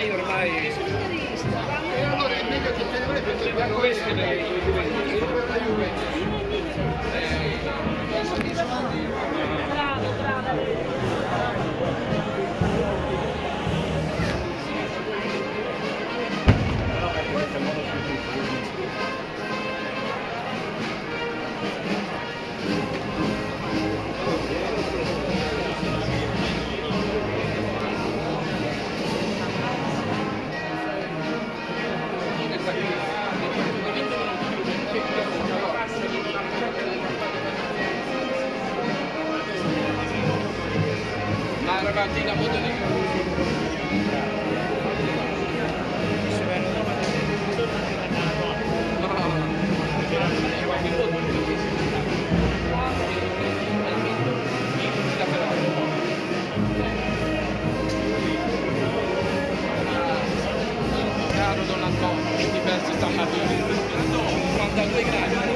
lei ormai e allora è meglio che te ne vai perché queste per la Juventus. Thank you. Ma ragazzina molto di Caro Don Antonio, diversi stamattina. 92 gradi.